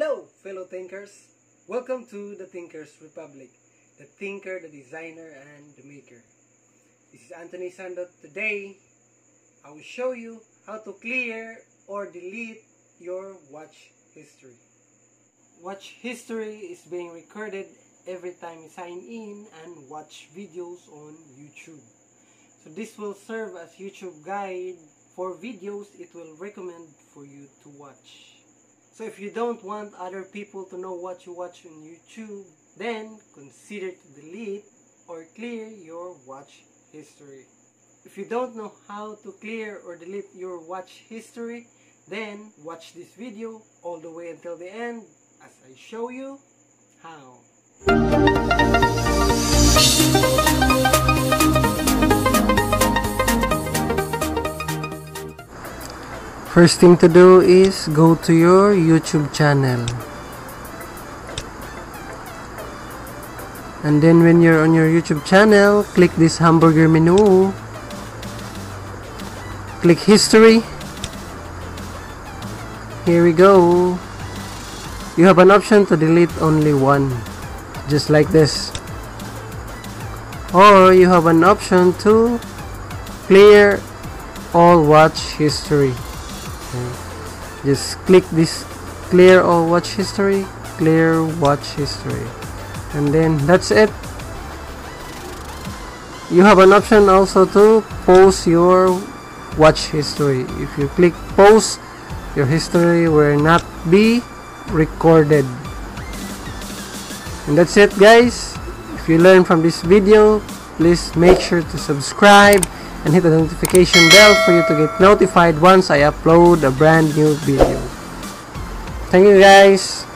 Hello, fellow thinkers. Welcome to the Thinkers Republic, the thinker, the designer, and the maker. This is Anthony Sandot. Today, I will show you how to clear or delete your watch history. Watch history is being recorded every time you sign in and watch videos on YouTube. So this will serve as YouTube guide for videos it will recommend for you to watch. So if you don't want other people to know what you watch on YouTube, then consider to delete or clear your watch history. If you don't know how to clear or delete your watch history, then watch this video all the way until the end as I show you how. First thing to do is go to your YouTube channel. And then when you're on your YouTube channel, click this hamburger menu. Click history. Here we go. You have an option to delete only one. Just like this. Or you have an option to clear all watch history. Just click this clear all watch history, clear watch history. And then that's it. You have an option also to pause your watch history. If you click pause, your history will not be recorded. And that's it guys. If you learn from this video, please make sure to subscribe and hit the notification bell for you to get notified once I upload a brand new video. Thank you guys.